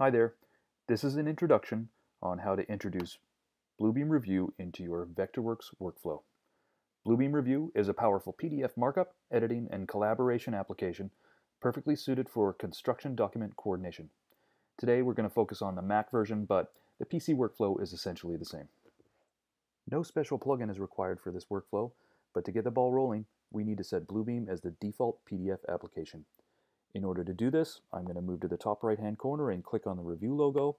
Hi there. This is an introduction on how to introduce Bluebeam Revu into your Vectorworks workflow. Bluebeam Revu is a powerful PDF markup, editing, and collaboration application perfectly suited for construction document coordination. Today we're going to focus on the Mac version, but the PC workflow is essentially the same. No special plugin is required for this workflow, but to get the ball rolling, we need to set Bluebeam as the default PDF application. In order to do this, I'm going to move to the top right hand corner and click on the Revu logo,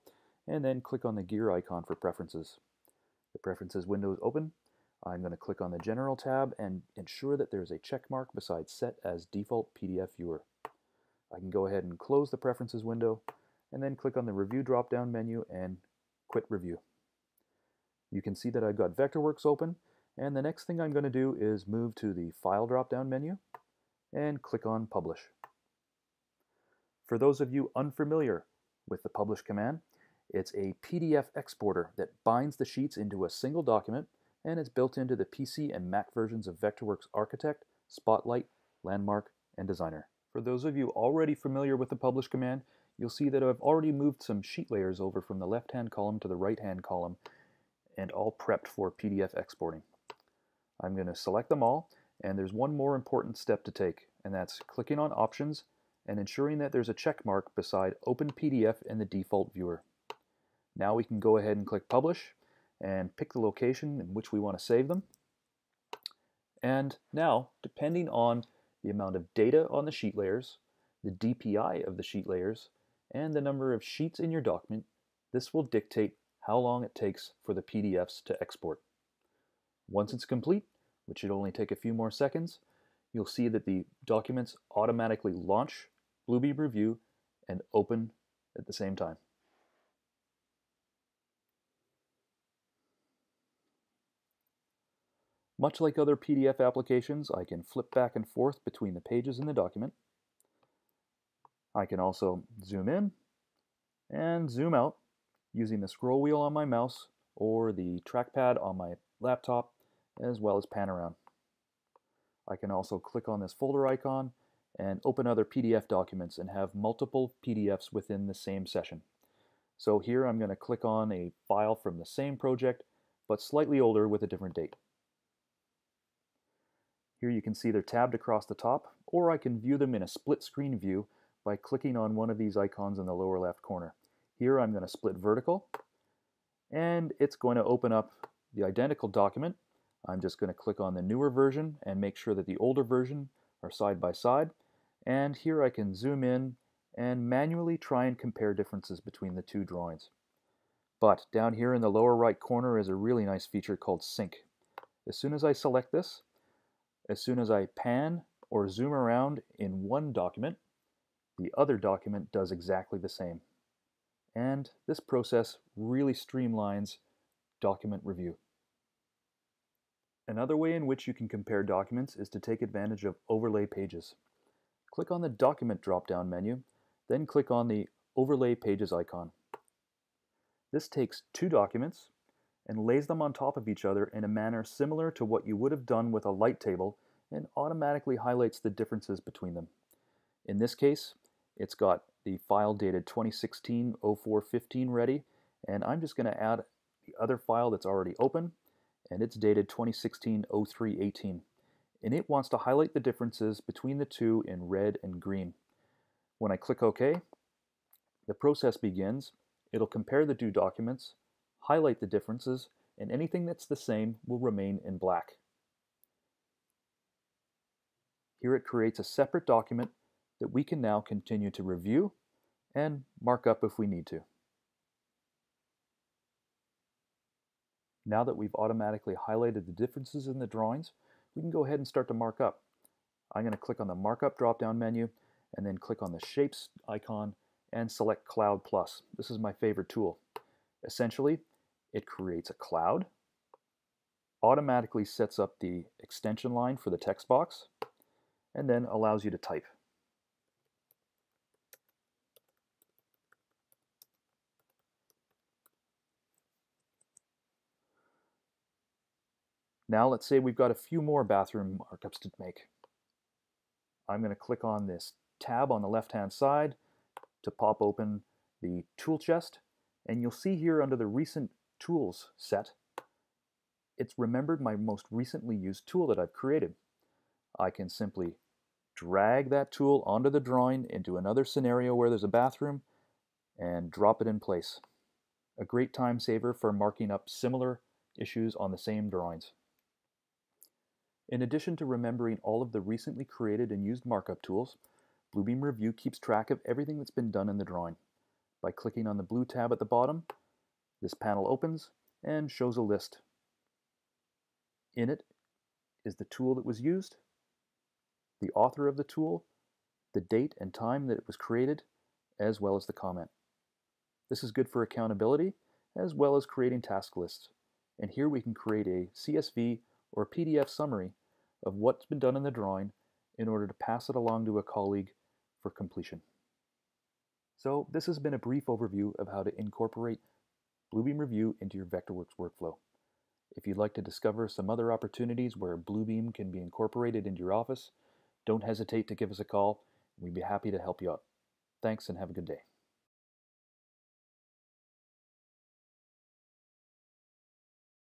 and then click on the gear icon for preferences. The preferences window is open. I'm going to click on the general tab and ensure that there's a check mark beside set as default PDF viewer. I can go ahead and close the preferences window and then click on the Revu drop down menu and quit Revu. You can see that I've got Vectorworks open and the next thing I'm going to do is move to the file drop down menu and click on publish. For those of you unfamiliar with the publish command, it's a PDF exporter that binds the sheets into a single document and it's built into the PC and Mac versions of Vectorworks Architect, Spotlight, Landmark, and Designer. For those of you already familiar with the publish command, you'll see that I've already moved some sheet layers over from the left-hand column to the right-hand column and all prepped for PDF exporting. I'm going to select them all, and there's one more important step to take, and that's clicking on Options and ensuring that there's a check mark beside Open PDF in the default viewer. Now we can go ahead and click Publish and pick the location in which we want to save them. And now, depending on the amount of data on the sheet layers, the DPI of the sheet layers, and the number of sheets in your document, this will dictate how long it takes for the PDFs to export. Once it's complete, which should only take a few more seconds, you'll see that the documents automatically launch Bluebeam Revu, and open at the same time. Much like other PDF applications, I can flip back and forth between the pages in the document. I can also zoom in and zoom out using the scroll wheel on my mouse or the trackpad on my laptop, as well as pan around. I can also click on this folder icon and open other PDF documents and have multiple PDFs within the same session. So here I'm going to click on a file from the same project, but slightly older with a different date. Here you can see they're tabbed across the top, or I can view them in a split screen view by clicking on one of these icons in the lower left corner. Here I'm going to split vertical, and it's going to open up the identical document. I'm just going to click on the newer version and make sure that the older version are side by side, and here I can zoom in and manually try and compare differences between the two drawings. But down here in the lower right corner is a really nice feature called Sync. As soon as I select this, as soon as I pan or zoom around in one document, the other document does exactly the same. And this process really streamlines document review. Another way in which you can compare documents is to take advantage of overlay pages click on the Document drop-down menu, then click on the Overlay Pages icon. This takes two documents and lays them on top of each other in a manner similar to what you would have done with a light table and automatically highlights the differences between them. In this case, it's got the file dated 2016-04-15 ready, and I'm just going to add the other file that's already open, and it's dated 2016-03-18 and it wants to highlight the differences between the two in red and green. When I click OK, the process begins. It'll compare the two documents, highlight the differences, and anything that's the same will remain in black. Here it creates a separate document that we can now continue to review and mark up if we need to. Now that we've automatically highlighted the differences in the drawings, we can go ahead and start to mark up. I'm going to click on the markup drop-down menu and then click on the shapes icon and select Cloud Plus. This is my favorite tool. Essentially, it creates a cloud, automatically sets up the extension line for the text box, and then allows you to type. Now let's say we've got a few more bathroom markups to make. I'm going to click on this tab on the left hand side to pop open the tool chest, and you'll see here under the recent tools set, it's remembered my most recently used tool that I've created. I can simply drag that tool onto the drawing into another scenario where there's a bathroom and drop it in place. A great time saver for marking up similar issues on the same drawings. In addition to remembering all of the recently created and used markup tools, Bluebeam Revu keeps track of everything that's been done in the drawing. By clicking on the blue tab at the bottom, this panel opens and shows a list. In it is the tool that was used, the author of the tool, the date and time that it was created, as well as the comment. This is good for accountability as well as creating task lists. And here we can create a CSV or PDF summary of what's been done in the drawing in order to pass it along to a colleague for completion. So this has been a brief overview of how to incorporate Bluebeam Revu into your Vectorworks workflow. If you'd like to discover some other opportunities where Bluebeam can be incorporated into your office, don't hesitate to give us a call. We'd be happy to help you out. Thanks and have a good day.